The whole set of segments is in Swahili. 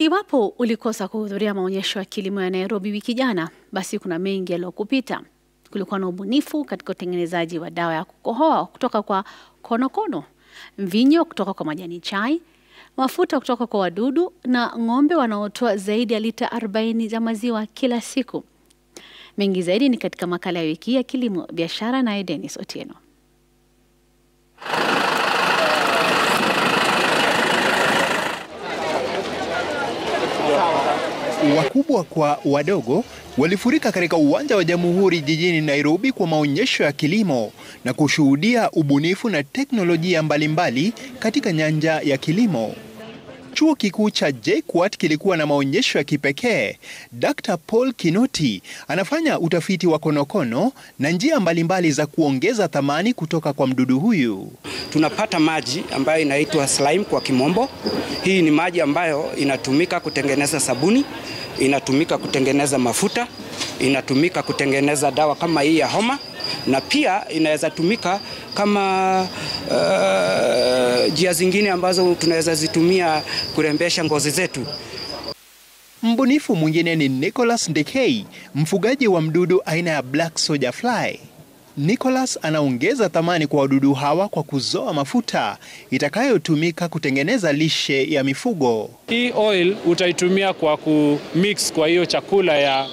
Iwapo ulikosa kuhudhuria maonyesho ya kilimo ya Nairobi wiki jana, basi kuna mengi yaliyokupita. Kulikuwa na ubunifu katika utengenezaji wa dawa ya kukohoa kutoka kwa konokono, mvinyo kutoka kwa majani chai, mafuta kutoka kwa wadudu na ng'ombe wanaotoa zaidi ya lita 40 za maziwa kila siku. Mengi zaidi ni katika makala ya wiki ya kilimo biashara, naye Dennis Otieno. Wakubwa kwa wadogo walifurika katika uwanja wa Jamhuri jijini Nairobi kwa maonyesho ya kilimo na kushuhudia ubunifu na teknolojia mbalimbali katika nyanja ya kilimo. Chuo kikuu cha JKUAT kilikuwa na maonyesho ya kipekee. Dr. Paul Kinoti anafanya utafiti wa konokono na njia mbalimbali za kuongeza thamani kutoka kwa mdudu huyu. Tunapata maji ambayo inaitwa slime kwa kimombo. Hii ni maji ambayo inatumika kutengeneza sabuni, inatumika kutengeneza mafuta, inatumika kutengeneza dawa kama hii ya homa na pia inaweza tumika kama njia uh, zingine ambazo tunaweza zitumia kurembesha ngozi zetu. Mbunifu mwingine ni Nicholas Ndekei, mfugaji wa mdudu aina ya black soldier fly. Nicholas anaongeza thamani kwa wadudu hawa kwa kuzoa mafuta itakayotumika kutengeneza lishe ya mifugo. Hii oil utaitumia kwa kumix kwa hiyo chakula ya,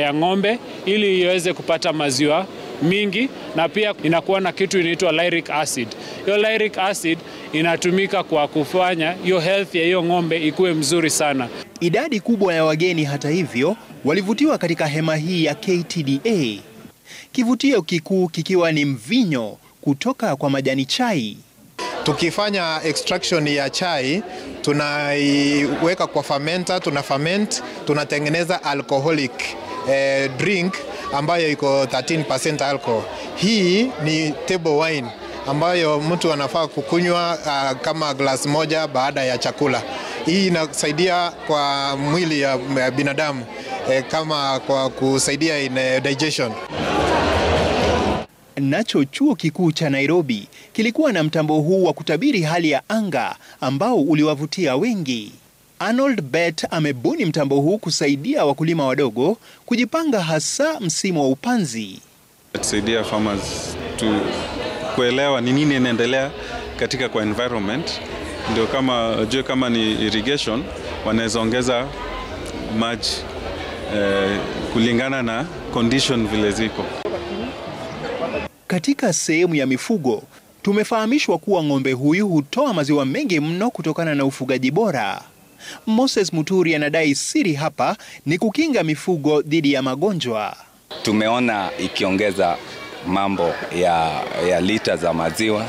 ya ng'ombe ili iweze kupata maziwa mingi na pia inakuwa na kitu inaitwa lyric acid. Hiyo lyric acid inatumika kwa kufanya hiyo health ya hiyo ng'ombe ikuwe mzuri sana. Idadi kubwa ya wageni hata hivyo walivutiwa katika hema hii ya KTDA, kivutio kikuu kikiwa ni mvinyo kutoka kwa majani chai. Tukifanya extraction ya chai tunaiweka kwa fermenter, tuna ferment, tunatengeneza alcoholic eh, drink ambayo iko 13% alcohol. Hii ni table wine ambayo mtu anafaa kukunywa uh, kama glass moja baada ya chakula. Hii inasaidia kwa mwili ya binadamu eh, kama kwa kusaidia in digestion. Nacho chuo kikuu cha Nairobi kilikuwa na mtambo huu wa kutabiri hali ya anga ambao uliwavutia wengi. Arnold Bet amebuni mtambo huu kusaidia wakulima wadogo kujipanga hasa msimu wa upanzi. Tusaidia farmers tu kuelewa ni nini inaendelea katika kwa environment, ndio kama jue kama ni irrigation wanaweza ongeza maji eh, kulingana na condition vile ziko. Katika sehemu ya mifugo tumefahamishwa kuwa ng'ombe huyu hutoa maziwa mengi mno kutokana na ufugaji bora. Moses Muturi anadai siri hapa ni kukinga mifugo dhidi ya magonjwa. Tumeona ikiongeza mambo ya, ya lita za maziwa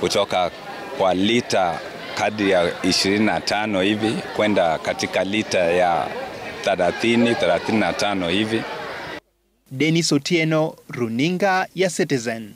kutoka kwa lita kadri ya 25 hivi kwenda katika lita ya 30 35 hivi. Dennis Otieno, Runinga ya Citizen.